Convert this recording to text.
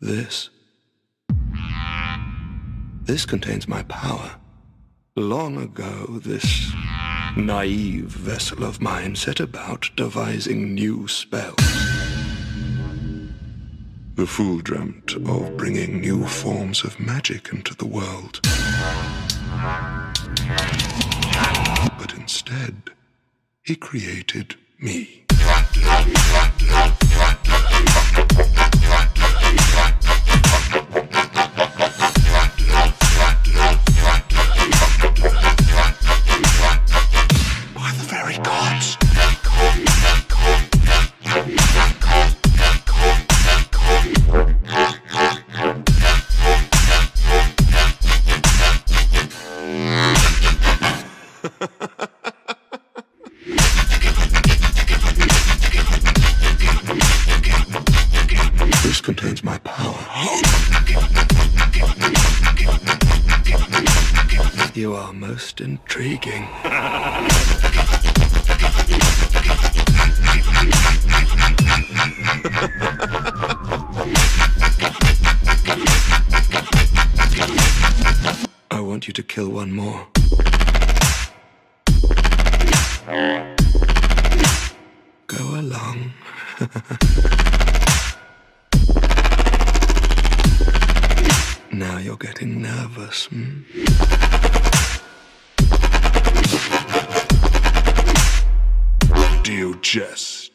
this. This contains my power. Long ago, this naive vessel of mine set about devising new spells. The fool dreamt of bringing new forms of magic into the world. But instead, he created me. Contains my power. You are most intriguing. I want you to kill one more. Go along. getting nervous. Hmm? Do you jest?